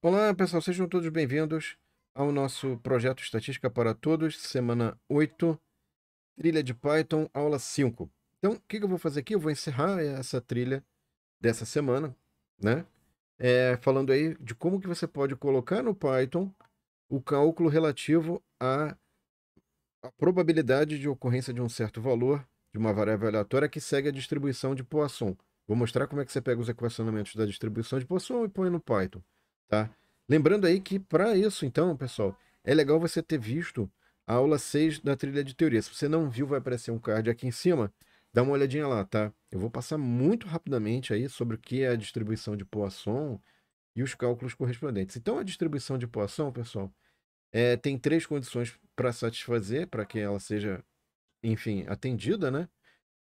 Olá, pessoal, sejam todos bem-vindos ao nosso projeto Estatística para Todos, semana 8, trilha de Python, aula 5. Então, o que, eu vou fazer aqui? Eu vou encerrar essa trilha dessa semana, né? É, falando aí de como que você pode colocar no Python o cálculo relativo à, à probabilidade de ocorrência de um certo valor de uma variável aleatória que segue a distribuição de Poisson. Vou mostrar como é que você pega os equacionamentos da distribuição de Poisson e põe no Python, tá? Lembrando aí que para isso, então, pessoal, é legal você ter visto a aula 6 da trilha de teoria. Se você não viu, vai aparecer um card aqui em cima. Dá uma olhadinha lá, tá? Eu vou passar muito rapidamente aí sobre o que é a distribuição de Poisson e os cálculos correspondentes. Então, a distribuição de Poisson, pessoal, é, tem três condições para satisfazer, para que ela seja, enfim, atendida, né?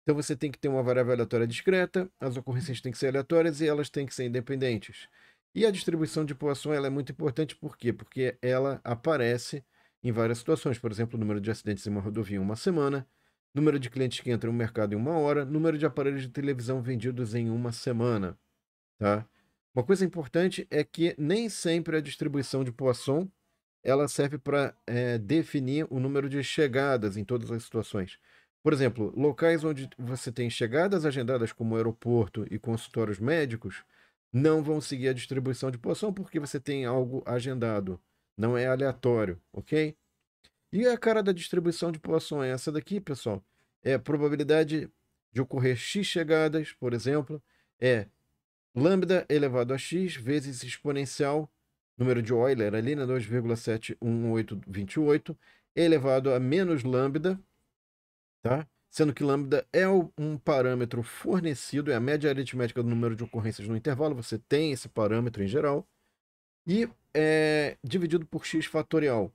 Então, você tem que ter uma variável aleatória discreta, as ocorrências têm que ser aleatórias e elas têm que ser independentes. E a distribuição de Poisson ela é muito importante, por quê? Porque ela aparece em várias situações. Por exemplo, o número de acidentes em uma rodovia em uma semana, número de clientes que entram no mercado em uma hora, número de aparelhos de televisão vendidos em uma semana. Tá? Uma coisa importante é que nem sempre a distribuição de Poisson ela serve para é, definir o número de chegadas em todas as situações. Por exemplo, locais onde você tem chegadas agendadas como aeroporto e consultórios médicos, não vão seguir a distribuição de Poisson porque você tem algo agendado. Não é aleatório, ok? E a cara da distribuição de Poisson é essa daqui, pessoal. É a probabilidade de ocorrer x chegadas, por exemplo, é lambda elevado a x vezes exponencial, número de Euler ali, né, 2,71828, elevado a menos lambda, tá? Sendo que lambda é um parâmetro fornecido, é a média aritmética do número de ocorrências no intervalo, você tem esse parâmetro em geral, e é dividido por x fatorial.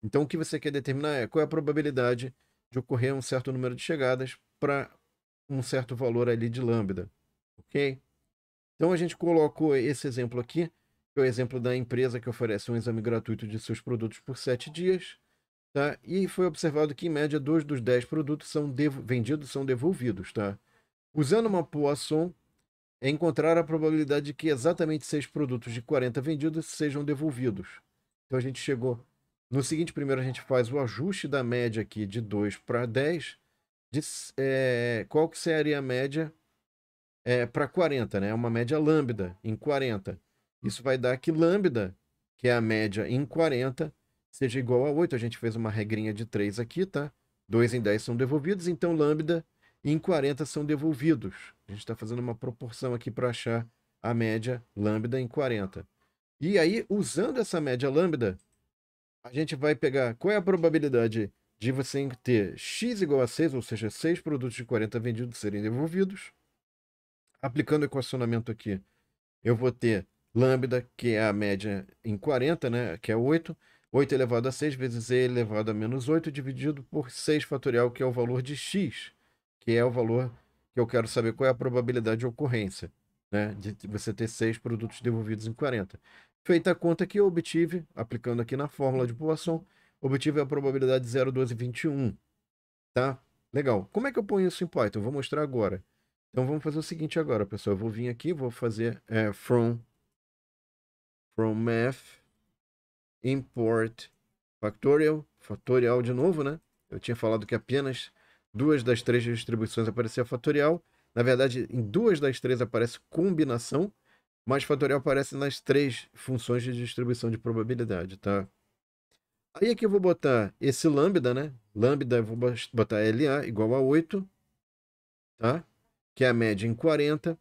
Então, o que você quer determinar é qual é a probabilidade de ocorrer um certo número de chegadas para um certo valor ali de lambda, ok? Então, a gente colocou esse exemplo aqui, que é o exemplo da empresa que oferece um exame gratuito de seus produtos por sete dias, Tá? E foi observado que, em média, dois dos dez produtos são vendidos são devolvidos. Tá? Usando uma Poisson, é encontrar a probabilidade de que exatamente seis produtos de 40 vendidos sejam devolvidos. Então a gente chegou. No seguinte, primeiro a gente faz o ajuste da média aqui de 2 para 10. De, é, qual que seria a média é, para 40? Né? É uma média lambda em 40. Isso vai dar que lambda, que é a média em 40, seja igual a 8. A gente fez uma regrinha de 3 aqui, tá? 2 em 10 são devolvidos, então lambda em 40 são devolvidos. A gente está fazendo uma proporção aqui para achar a média lambda em 40. E aí, usando essa média lambda, a gente vai pegar qual é a probabilidade de você ter x igual a 6, ou seja, 6 produtos de 40 vendidos serem devolvidos. Aplicando o equacionamento aqui, eu vou ter lambda, que é a média em 40, né, que é 8, 8 elevado a 6 vezes e elevado a menos 8 dividido por 6 fatorial, que é o valor de x, que é o valor que eu quero saber qual é a probabilidade de ocorrência, né, de você ter 6 produtos devolvidos em 40. Feita a conta que eu obtive, aplicando aqui na fórmula de Poisson, obtive a probabilidade de 0,1221. Tá? Legal. Como é que eu ponho isso em Python? vou mostrar agora. Então vamos fazer o seguinte agora, pessoal. Eu vou vir aqui, vou fazer é, from, from math import factorial, fatorial de novo, né? Eu tinha falado que apenas duas das três distribuições aparecia fatorial. Na verdade, em duas das três aparece combinação, mas fatorial aparece nas três funções de distribuição de probabilidade, tá? Aí aqui eu vou botar esse lambda, né? Lambda eu vou botar LA igual a 8, tá? Que é a média em 40.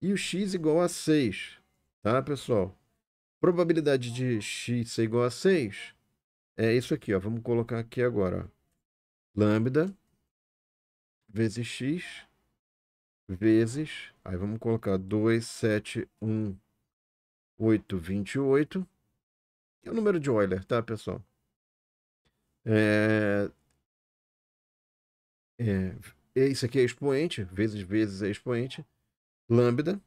E o x igual a 6, tá, pessoal? Probabilidade de x ser igual a 6 é isso aqui, ó. Vamos colocar aqui agora. Lambda vezes x vezes, aí vamos colocar 2, 7, 1, 8, 28. E o número de Euler, tá, pessoal? É... É... Isso aqui é expoente, vezes vezes é expoente. Lambda.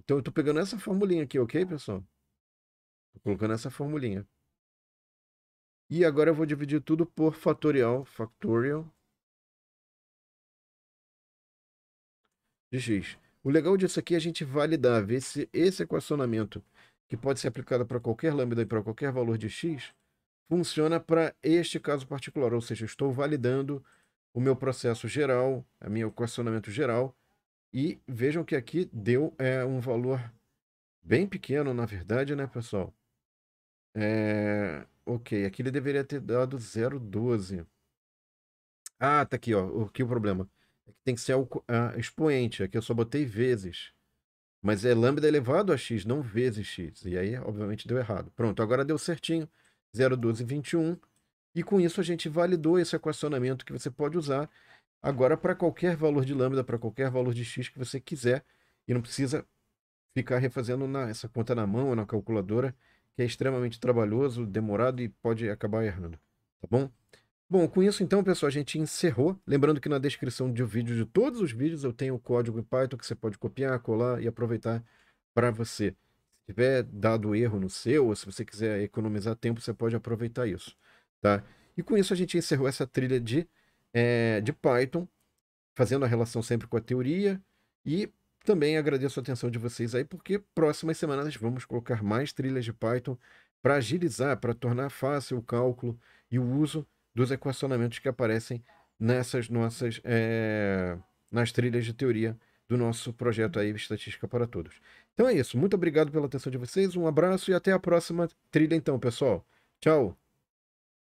Então eu estou pegando essa formulinha aqui, ok, pessoal? Tô colocando essa formulinha. E agora eu vou dividir tudo por fatorial, factorial de x. O legal disso aqui é a gente validar, ver se esse equacionamento que pode ser aplicada para qualquer lambda e para qualquer valor de x, funciona para este caso particular, ou seja, estou validando o meu processo geral, o meu equacionamento geral, e vejam que aqui deu é, um valor bem pequeno, na verdade, né, pessoal? É, ok, aqui ele deveria ter dado 0,12. Ah, tá aqui, ó. O que o problema? É que tem que ser o a expoente. Aqui eu só botei vezes. Mas é lambda elevado a x, não vezes x. E aí, obviamente, deu errado. Pronto, agora deu certinho. 0,1221. E com isso a gente validou esse equacionamento que você pode usar agora para qualquer valor de lambda, para qualquer valor de x que você quiser. E não precisa ficar refazendo na, essa conta na mão ou na calculadora, que é extremamente trabalhoso, demorado e pode acabar errando. Tá bom? Bom, com isso então, pessoal, a gente encerrou. Lembrando que na descrição do vídeo, de todos os vídeos, eu tenho o código em Python que você pode copiar, colar e aproveitar para você. Se tiver dado erro no seu, ou se você quiser economizar tempo, você pode aproveitar isso. Tá? E com isso a gente encerrou essa trilha de, é, de Python, fazendo a relação sempre com a teoria. E também agradeço a atenção de vocês aí, porque próximas semanas vamos colocar mais trilhas de Python para agilizar, para tornar fácil o cálculo e o uso dos equacionamentos que aparecem nessas nossas é, nas trilhas de teoria do nosso projeto aí Estatística para Todos. Então é isso. Muito obrigado pela atenção de vocês. Um abraço e até a próxima trilha então, pessoal. Tchau.